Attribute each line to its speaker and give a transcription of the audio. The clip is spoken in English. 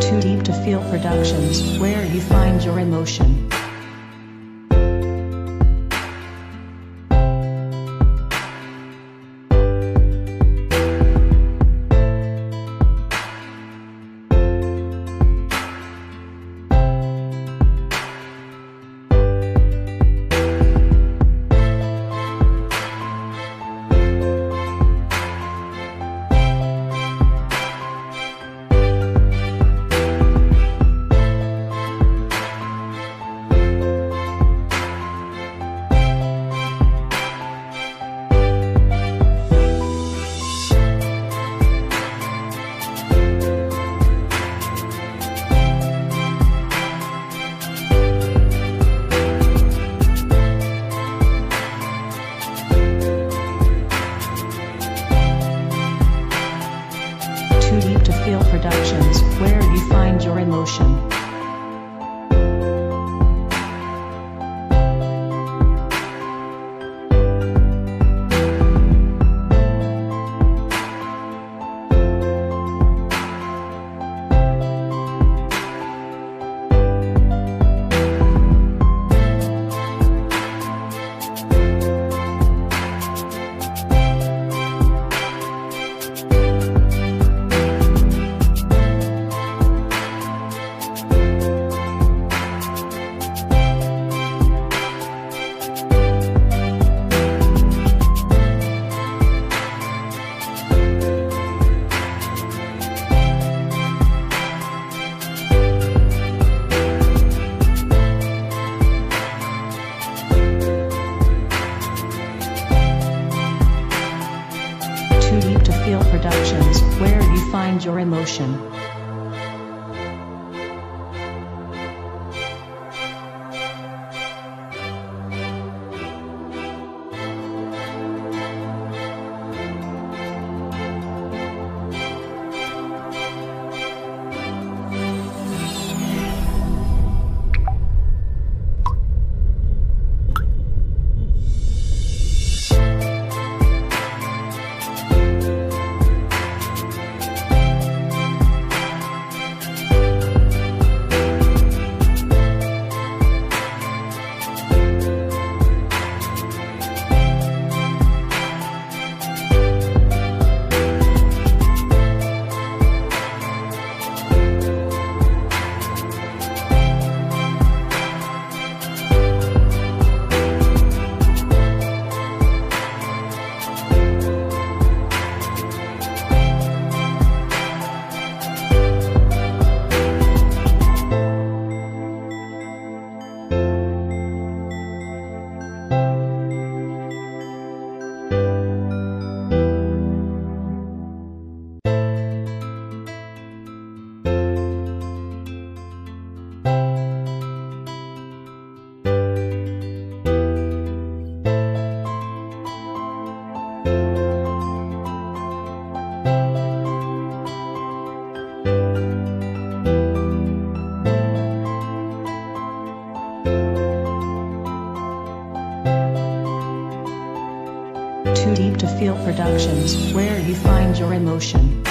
Speaker 1: Too Deep to Feel Productions, where you find your emotion. Feel Productions, where you find your emotion. Feel Productions, where you find your emotion. Where you find your emotion.